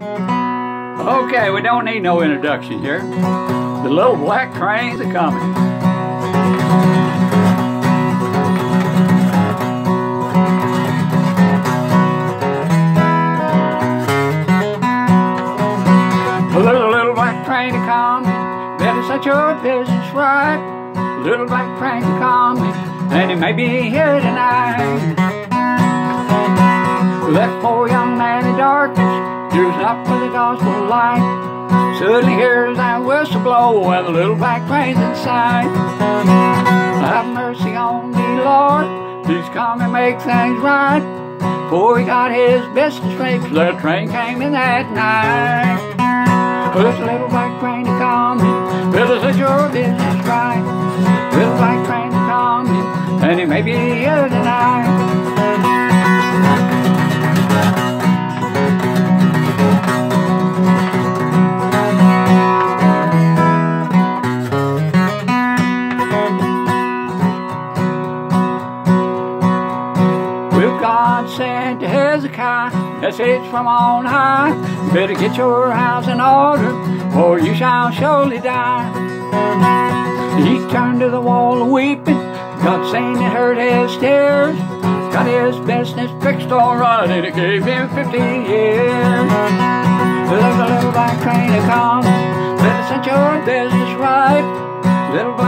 Okay, we don't need no introduction here. The little black trains are coming. A little, little black train a coming, better set your business right. Little black train a coming, and it may be here tonight. Left poor young man in darkness, there's not for the gospel light. Suddenly hears that whistle blow, and the little black train's inside. Have mercy on me, Lord, please come and make things right. For he got his business straight, the train came in that night. A little black train to a coming, better set your business right. Little black train a coming, and it may be here tonight. Well, God said to Hezekiah, message from on high, better get your house in order, or you shall surely die. He turned to the wall weeping, God saying it hurt his tears, got his business fixed all right, and it gave him 15 years. There's a little black train a coming, better set your business right. Little black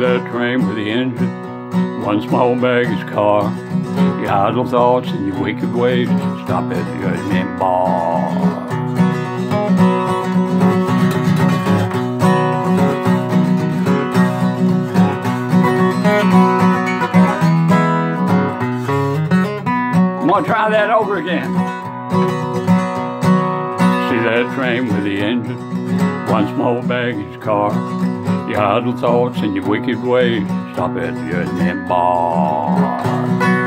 that train with the engine? One small baggage car. Your idle thoughts and your wicked ways stop at the judgment bar. I'm gonna try that over again. That train with the engine? One small baggage car. Your idle thoughts and your wicked ways stop at judgment bar.